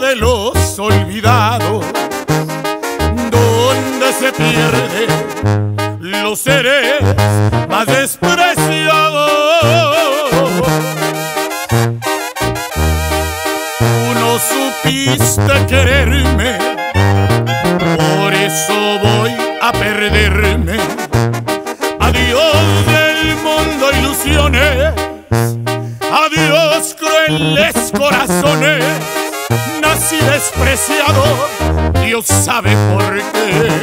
de los olvidados, donde se pierden los seres más despreciados. Tú no supiste quererme, por eso voy a perderme. Adiós del mundo ilusiones, adiós crueles corazones. Nací despreciado, Dios sabe por qué.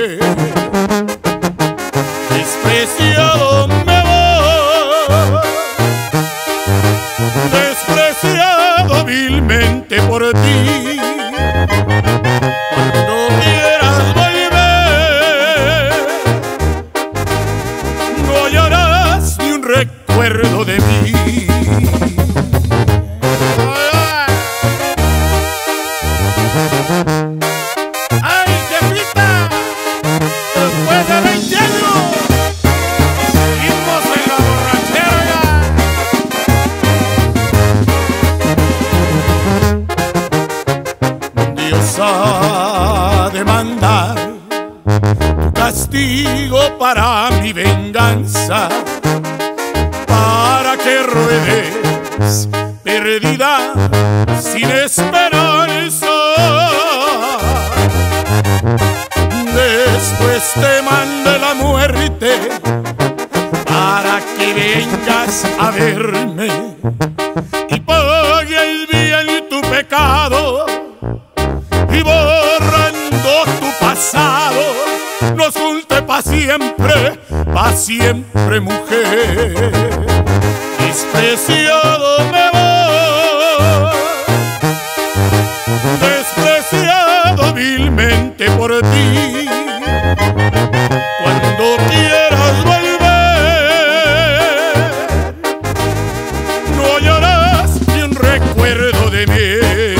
¡Ay, jefita! Después de 20 años, seguimos en la borrachera. Dios ha de mandar castigo para mi venganza, para que ruedes perdida sin esperanza. Después te mande la muerte para que vengas a verme y pague bien tu pecado y borrando tu pasado nos junte pa' siempre, pa' siempre mujer. Despreciado me voy, recuerdo de mí.